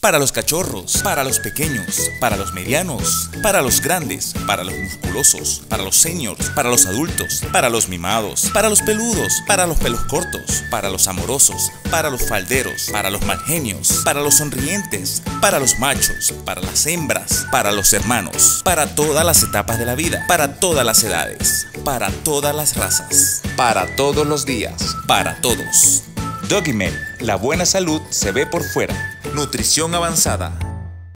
Para los cachorros, para los pequeños, para los medianos, para los grandes, para los musculosos, para los seniors, para los adultos, para los mimados, para los peludos, para los pelos cortos, para los amorosos, para los falderos, para los malgenios, para los sonrientes, para los machos, para las hembras, para los hermanos, para todas las etapas de la vida, para todas las edades, para todas las razas, para todos los días, para todos. Doggy la buena salud se ve por fuera. Nutrición avanzada